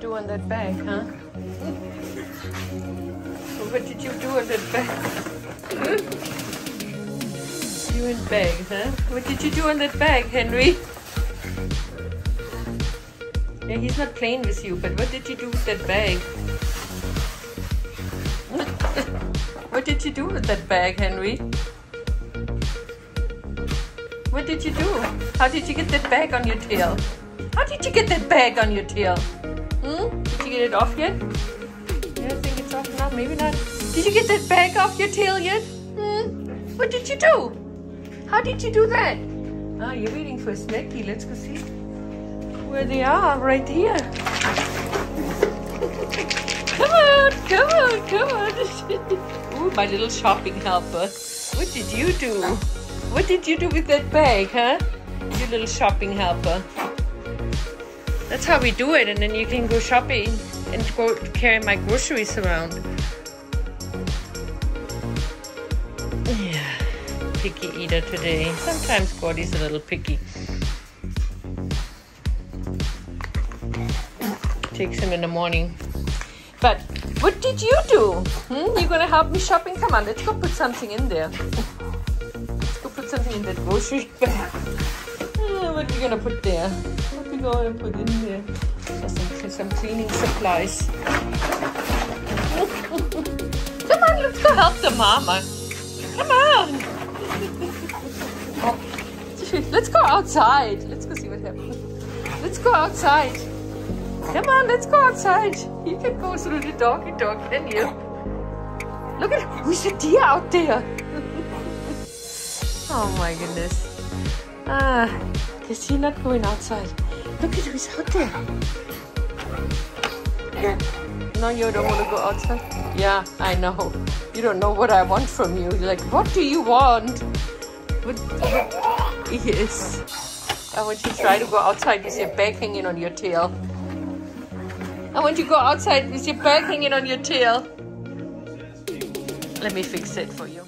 do on that bag, huh? what did you do on that bag? you in bags, huh? What did you do on that bag, Henry? Yeah, he's not playing with you, but what did you do with that bag? what did you do with that bag, Henry? What did you do? How did you get that bag on your tail? How did you get that bag on your tail? Hmm? Did you get it off yet? Yeah, I think it's off now. Maybe not. Did you get that bag off your tail yet? Hmm? What did you do? How did you do that? Ah, you're waiting for a snacky. Let's go see where they are. Right here. come on, come on, come on. Ooh, my little shopping helper. What did you do? What did you do with that bag, huh? You little shopping helper. That's how we do it, and then you can go shopping and go carry my groceries around. Yeah, picky eater today. Sometimes Gordy's a little picky. Takes him in the morning. But what did you do? Hmm? You gonna help me shopping? Come on, let's go put something in there. let's go put something in that grocery bag. Uh, what we gonna put there? What are we gonna put in there? Some, some cleaning supplies. Come on, let's go help the mama. Come on. let's go outside. Let's go see what happens. Let's go outside. Come on, let's go outside. You can go through the doggy dog, can you? Look at who's a deer out there. oh my goodness. Ah, is he not going outside? Look at who's out there. Yeah. No, you don't want to go outside? Yeah, I know. You don't know what I want from you. You're like, what do you want? Yes. I want you to try to go outside with your bag hanging on your tail. I want you to go outside with your bag hanging on your tail. Let me fix it for you.